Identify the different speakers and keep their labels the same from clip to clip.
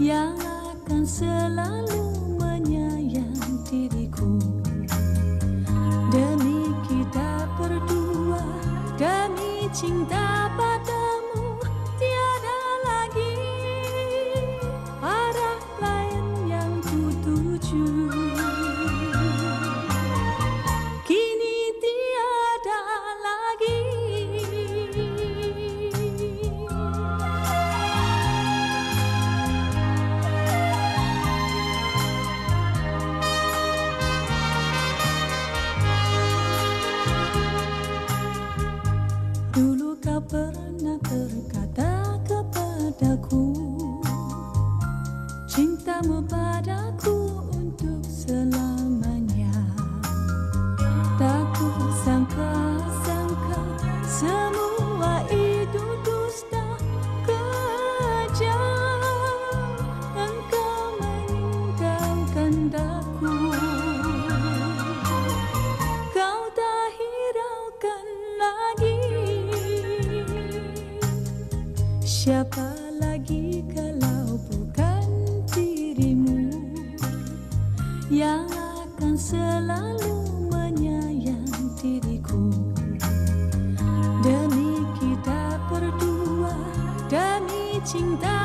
Speaker 1: yang akan selalu menyayang diriku. Demi kita berdua demi cinta padamu berkata kepadaku 心的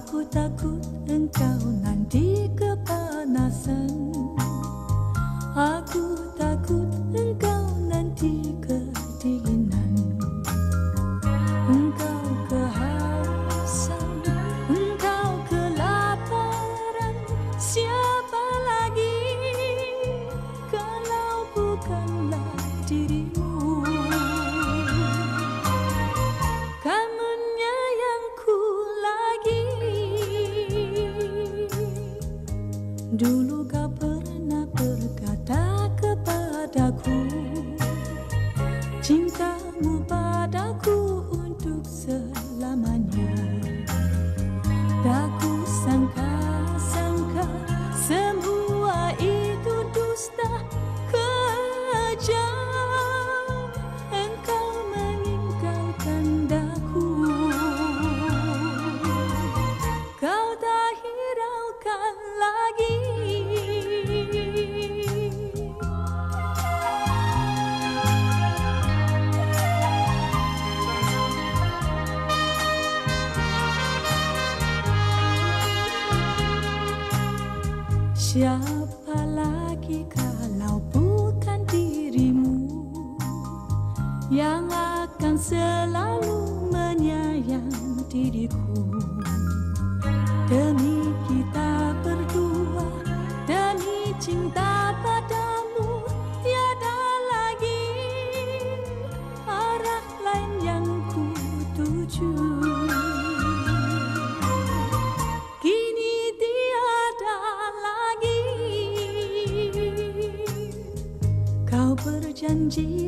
Speaker 1: Aku takut engkau nanti kepanasan. Aku takut engkau dulu Siapa lagi kalau bukan dirimu Yang akan selalu menyayang diriku? Demi kita berdua Demi cinta pada... onde